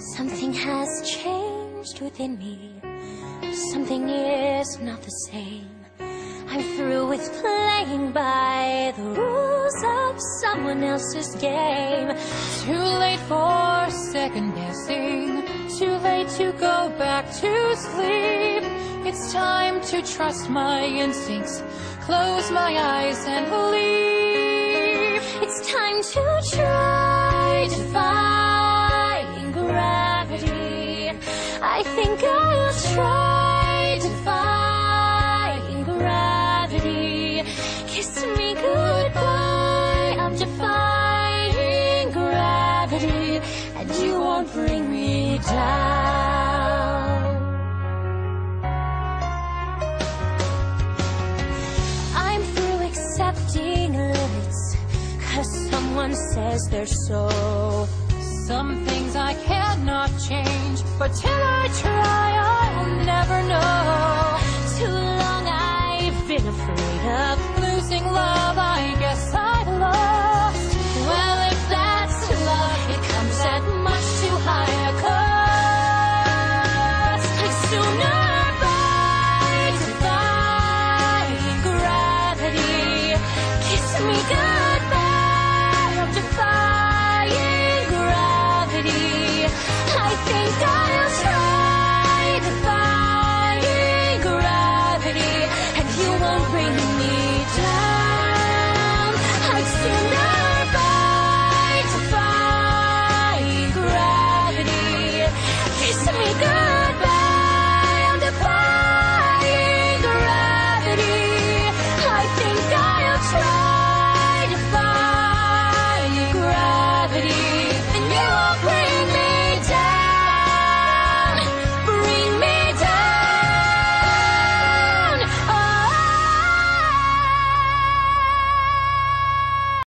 Something has changed within me. Something is not the same. I'm through with playing by the rules of someone else's game. Too late for second guessing. Too late to go back to sleep. It's time to trust my instincts. Close my eyes and believe. It's time to try defying I think I'll try defying gravity. Kiss me goodbye. I'm defying gravity, and you won't bring me down. I'm through accepting limits, cause someone says they're so. Some things I cannot change, but till I try, I'll never know. Too long I've been afraid of Losing love, I guess I've lost. Well, if that's love, it comes at much too high a cost. Sooner defying gravity. Kiss me goodbye.